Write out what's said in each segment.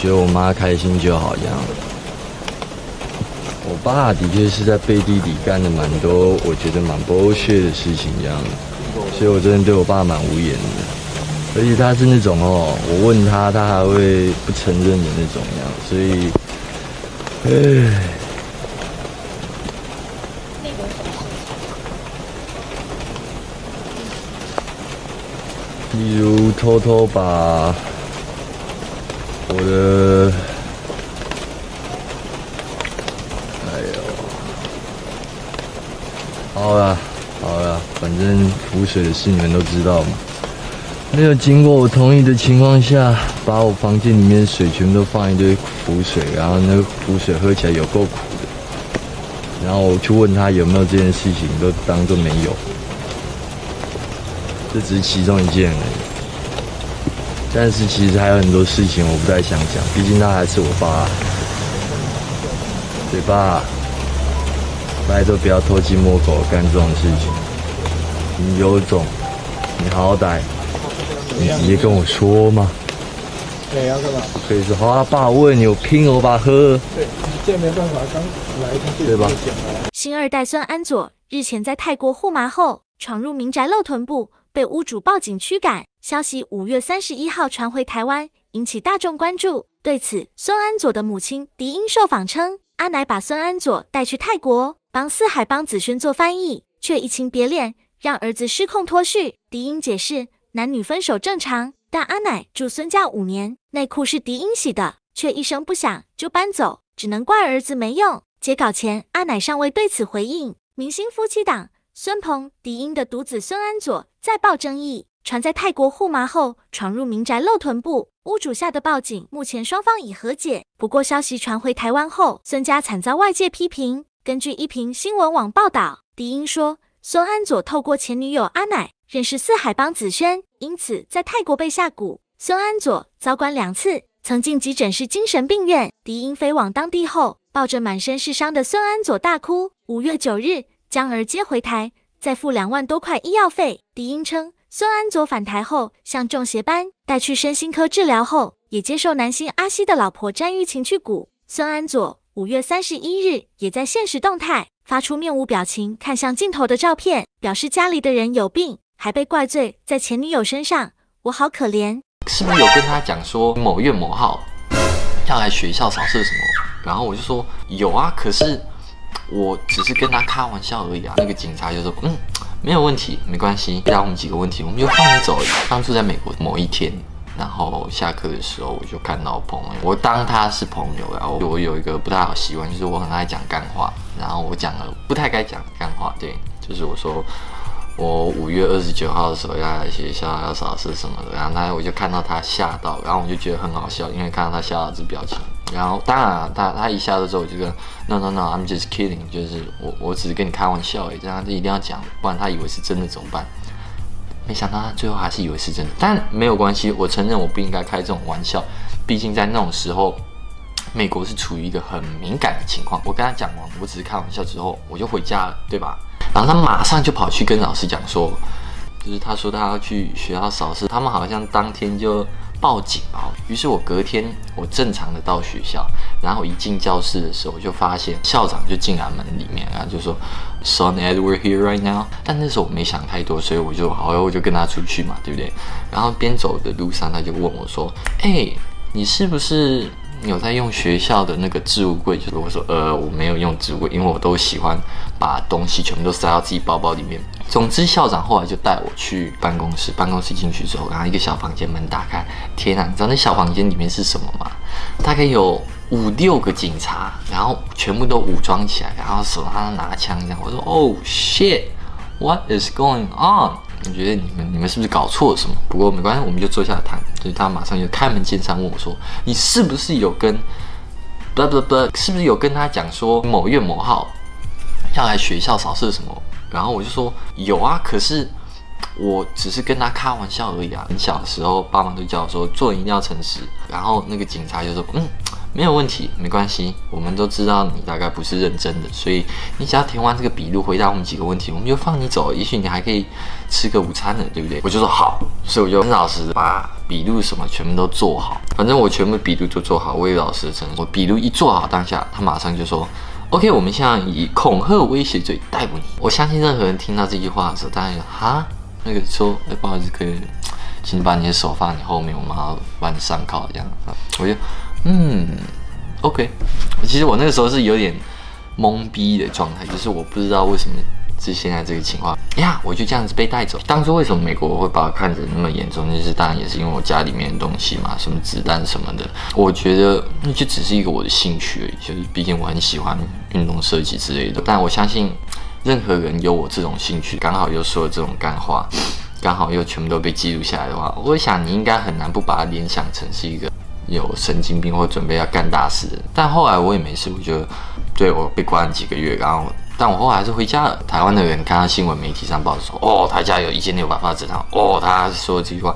觉得我妈开心就好一样。我爸的确是在背地里干了蛮多我觉得蛮剥削的事情，这样，所以我真的对我爸蛮无言的。而且他是那种哦，我问他，他还会不承认的那种样，所以，唉。例如偷偷把我的，哎呦，好了好了，反正浮水的事你们都知道嘛。没有经过我同意的情况下，把我房间里面水全部都放一堆浮水，然后那个浮水喝起来有够苦的。然后我去问他有没有这件事情，都当做没有。这只是其中一件而已，但是其实还有很多事情我不太想讲，毕竟他还是我爸。对爸，拜托不要偷鸡摸狗干这种事情。你有种，你好歹你直接跟我说嘛。对，要干嘛？可以说好啊，爸，我问你，我拼了，我把喝。对，这没办法，刚来他对吧？新二代孙安佐日前在泰国护麻后，闯入民宅露臀部。被屋主报警驱赶，消息五月三十一号传回台湾，引起大众关注。对此，孙安佐的母亲狄英受访称，阿奶把孙安佐带去泰国，帮四海帮子轩做翻译，却移情别恋，让儿子失控脱序。狄英解释，男女分手正常，但阿奶住孙家五年，内裤是狄英洗的，却一声不响就搬走，只能怪儿子没用。截稿前，阿奶尚未对此回应。明星夫妻档。孙鹏、狄英的独子孙安佐再爆争议，传在泰国护麻后闯入民宅露臀部，屋主下的报警，目前双方已和解。不过消息传回台湾后，孙家惨遭外界批评。根据一平新闻网报道，狄英说孙安佐透过前女友阿乃认识四海帮子轩，因此在泰国被下蛊。孙安佐遭关两次，曾进急诊室精神病院。狄英飞往当地后，抱着满身是伤的孙安佐大哭。五月九日。将儿接回台，再付两万多块医药费。狄英称，孙安佐返台后，向中邪班带去身心科治疗后，也接受男星阿西的老婆詹玉琴去骨。孙安佐五月三十一日也在现实动态发出面无表情看向镜头的照片，表示家里的人有病，还被怪罪在前女友身上，我好可怜。是不是有跟他讲说某月某号要来学校扫射什么？然后我就说有啊，可是。我只是跟他开玩笑而已啊！那个警察就说：“嗯，没有问题，没关系，回答我们几个问题，我们就放你走。”当初在美国某一天，然后下课的时候，我就看到朋友，我当他是朋友，然后我有一个不太好习惯，就是我很爱讲干话，然后我讲了不太该讲干话，对，就是我说。我五月二十九号的时候要来学校要扫视什么的，然后他我就看到他吓到，然后我就觉得很好笑，因为看到他吓到这表情。然后当然他他一下到之后，我就跟 No No No，I'm just kidding，就是我我只是跟你开玩笑而已，这样就一定要讲，不然他以为是真的怎么办？没想到他最后还是以为是真的，但没有关系，我承认我不应该开这种玩笑，毕竟在那种时候，美国是处于一个很敏感的情况。我跟他讲完，我只是开玩笑之后，我就回家了，对吧？然后他马上就跑去跟老师讲说，就是他说他要去学校扫视，他们好像当天就报警吧。于是我隔天我正常的到学校，然后一进教室的时候，我就发现校长就进来门里面，然后就说，Son Edward here right now。但那时候我没想太多，所以我就好，我就跟他出去嘛，对不对？然后边走的路上，他就问我说，哎，你是不是？有在用学校的那个置物柜，就是我说，呃，我没有用置物柜，因为我都喜欢把东西全部都塞到自己包包里面。总之，校长后来就带我去办公室，办公室进去之后，然后一个小房间门打开，天哪，你知道那小房间里面是什么吗？大概有五六个警察，然后全部都武装起来，然后手上拿枪这样。我说，Oh shit，what is going on？你觉得你们你们是不是搞错了什么？不过没关系，我们就坐下来谈。所以他马上就开门见山问我说：“你是不是有跟不不不，是不是有跟他讲说某月某号要来学校扫射什么？”然后我就说：“有啊，可是我只是跟他开玩笑而已啊。”很小的时候，爸妈都叫我说做人一定要诚实。然后那个警察就说：“嗯，没有问题，没关系，我们都知道你大概不是认真的，所以你只要填完这个笔录，回答我们几个问题，我们就放你走，也许你还可以吃个午餐呢，对不对？我就说好，所以我就很老实地把笔录什么全部都做好，反正我全部笔录都做好，我也老实的承认，我笔录一做好当下，他马上就说。OK，我们现在以恐吓威胁罪逮捕你。我相信任何人听到这句话的时候，大家就哈，那个说，不好意思，可以，请你把你的手放你后面，我们要把你上铐这样。我就，嗯，OK。其实我那个时候是有点懵逼的状态，就是我不知道为什么。是现在这个情况呀，我就这样子被带走。当初为什么美国会把我看得那么严重？就是当然也是因为我家里面的东西嘛，什么子弹什么的。我觉得那就只是一个我的兴趣而已，就是毕竟我很喜欢运动设计之类的。但我相信，任何人有我这种兴趣，刚好又说了这种干话，刚好又全部都被记录下来的话，我想你应该很难不把它联想成是一个有神经病或准备要干大事。但后来我也没事，我就对我被关了几个月，然后。但我后来还是回家了。台湾的人看到新闻媒体上报说，哦，他家有一千六百发子弹，哦，他说这句话，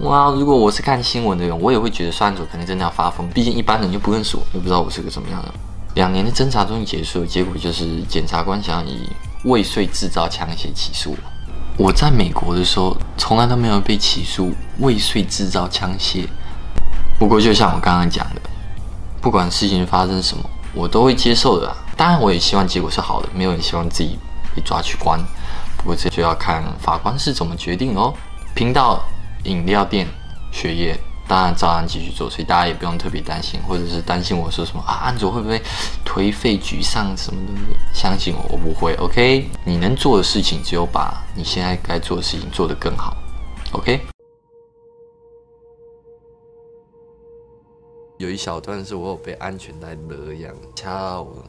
哇！如果我是看新闻的人，我也会觉得酸主可能真的要发疯。毕竟一般人就不认识我，又不知道我是个什么样的。两年的侦查终于结束，结果就是检察官想以未遂制造枪械起诉我。我在美国的时候，从来都没有被起诉未遂制造枪械。不过就像我刚刚讲的，不管事情发生什么，我都会接受的。当然，我也希望结果是好的，没有人希望自己被抓去关。不过这就要看法官是怎么决定哦。频道饮料店学业当然照样继续做，所以大家也不用特别担心，或者是担心我说什么啊，安卓会不会颓废沮丧什么的？相信我，我不会。OK，你能做的事情只有把你现在该做的事情做得更好。OK。有一小段是我有被安全带勒一样掐到我。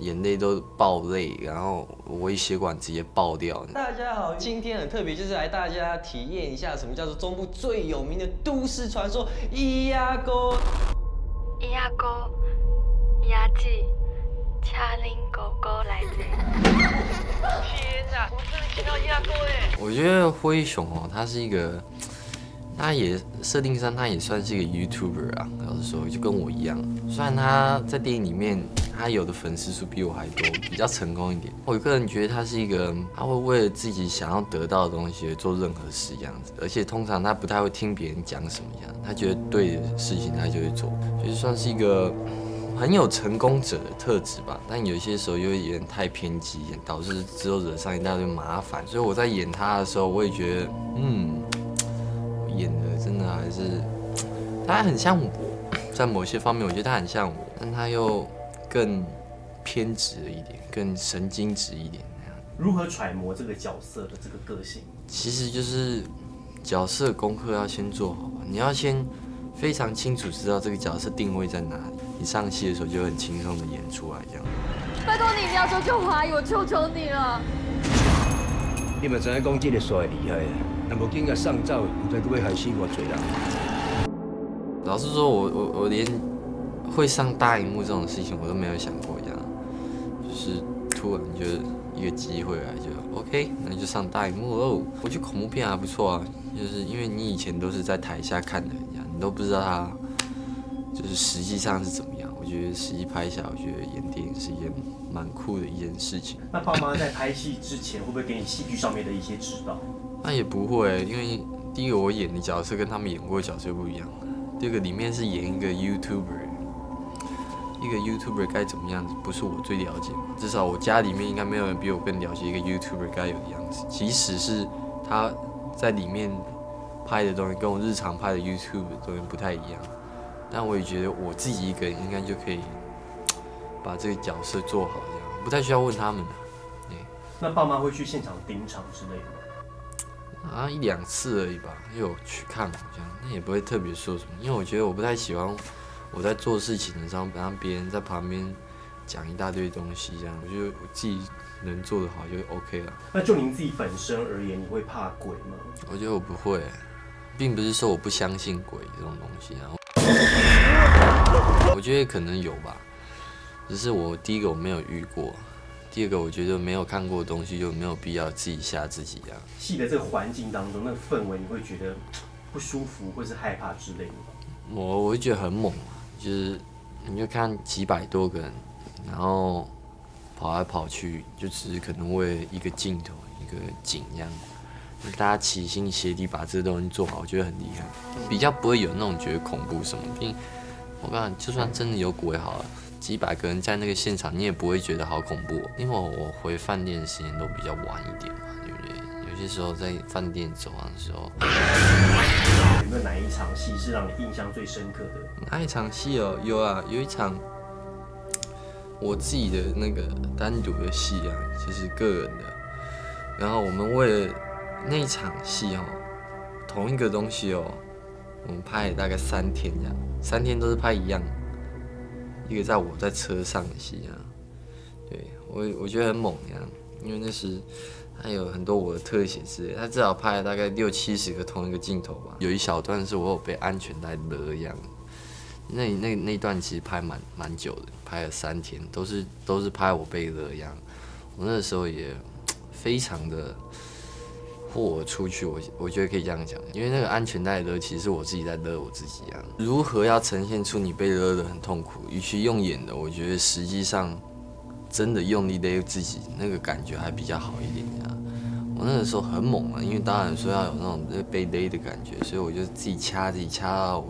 眼泪都爆泪，然后微血管直接爆掉。大家好，今天很特别，就是来大家体验一下什么叫做中部最有名的都市传说——咿呀沟。咿呀沟，牙记，恰林狗狗来着。天哪，我真的见到咿呀沟哎！我觉得灰熊哦，它是一个。他也设定上，他也算是一个 YouTuber 啊。老实说，就跟我一样。虽然他在电影里面，他有的粉丝数比我还多，比较成功一点。我个人觉得他是一个，他会为了自己想要得到的东西做任何事样子。而且通常他不太会听别人讲什么样，他觉得对的事情他就会做，就是算是一个很有成功者的特质吧。但有些时候又有点太偏激，导致之后惹上一大堆麻烦。所以我在演他的时候，我也觉得，嗯。演的真的还是，他很像我，在某些方面，我觉得他很像我，但他又更偏执一点，更神经质一点那样。如何揣摩这个角色的这个个性？其实就是角色功课要先做好，你要先非常清楚知道这个角色定位在哪里，你上戏的时候就很轻松的演出来这样。拜托你不要救救华我求求你了。你们知影讲这个帅厉害？那么今个上照，唔知会害死我侪人。老实说，我我我连会上大荧幕这种事情我都没有想过，这样，就是突然就一个机会来，就 OK，那就上大荧幕喽。我觉得恐怖片还不错啊，就是因为你以前都是在台下看的，这样你都不知道他就是实际上是怎么样。我觉得实际拍下，我觉得演电影是一件蛮酷的一件事情。那爸妈在拍戏之前会不会给你戏剧上面的一些指导？那也不会，因为第一个我演的角色跟他们演过的角色不一样。第二个里面是演一个 YouTuber，一个 YouTuber 该怎么样子，不是我最了解。至少我家里面应该没有人比我更了解一个 YouTuber 该有的样子。即使是他在里面拍的东西跟我日常拍的 YouTube 东西不太一样，但我也觉得我自己一个人应该就可以把这个角色做好，这样不太需要问他们。那爸妈会去现场盯场之类的吗？啊，一两次而已吧，有去看好像，那也不会特别说什么，因为我觉得我不太喜欢我在做事情的时候，让别人在旁边讲一大堆东西，这样，我觉得我自己能做得好就 OK 了。那就您自己本身而言，你会怕鬼吗？我觉得我不会，并不是说我不相信鬼这种东西，然后我觉得可能有吧，只是我第一个我没有遇过。第二个，我觉得没有看过的东西就没有必要自己吓自己啊。戏的这个环境当中，那个氛围，你会觉得不舒服或是害怕之类的吗？我我会觉得很猛，就是你就看几百多个人，然后跑来跑去，就只是可能为了一个镜头、一个景这样，就是大家齐心协力把这个东西做好，我觉得很厉害，比较不会有那种觉得恐怖什么。因为我告诉你，就算真的有鬼好了，几百个人在那个现场，你也不会觉得好恐怖，因为我回饭店的时间都比较晚一点嘛，对不对？有些时候在饭店走廊的时候。有没有哪一场戏是让你印象最深刻的？哪一场戏哦？有啊，有一场我自己的那个单独的戏啊，就是个人的。然后我们为了那一场戏哦，同一个东西哦，我们拍了大概三天这样，三天都是拍一样，一个在我在车上的戏啊，对我我觉得很猛呀，因为那时。还有很多我的特写之类，他至少拍了大概六七十个同一个镜头吧。有一小段是我有被安全带勒一样，那那那段其实拍蛮蛮久的，拍了三天，都是都是拍我被勒一样。我那时候也非常的豁出去，我我觉得可以这样讲，因为那个安全带勒其实我自己在勒我自己啊。如何要呈现出你被勒的很痛苦？与其用演的，我觉得实际上。真的用力勒自己，那个感觉还比较好一点呀。我那个时候很猛啊，因为当然说要有那种被勒的感觉，所以我就自己掐自己掐到我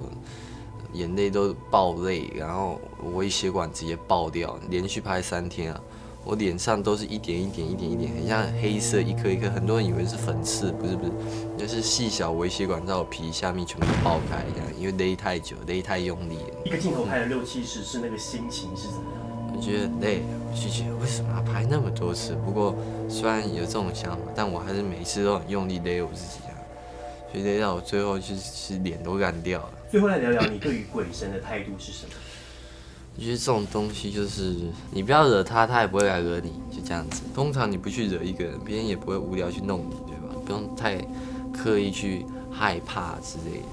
眼泪都爆泪，然后微血管直接爆掉。连续拍三天啊，我脸上都是一点一点一点一点，很像黑色一颗一颗，很多人以为是粉刺，不是不是，就是细小微血管在我皮下面全部爆开一样，因为勒太久，勒太用力了。一个镜头拍了六七十，是那个心情是怎么样？我觉得累，我就觉得为什么要拍那么多次？不过虽然有这种想法，但我还是每一次都很用力勒我自己啊，所以勒到我最后就是脸都干掉了。最后来聊聊你对于鬼神的态度是什么？我觉得这种东西就是你不要惹他，他也不会来惹你，就这样子。通常你不去惹一个人，别人也不会无聊去弄你，对吧？不用太刻意去害怕之类的。